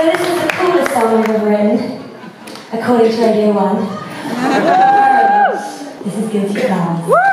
So this is the coolest song I've ever written, according to Radio 1. this is Guilty Flowers.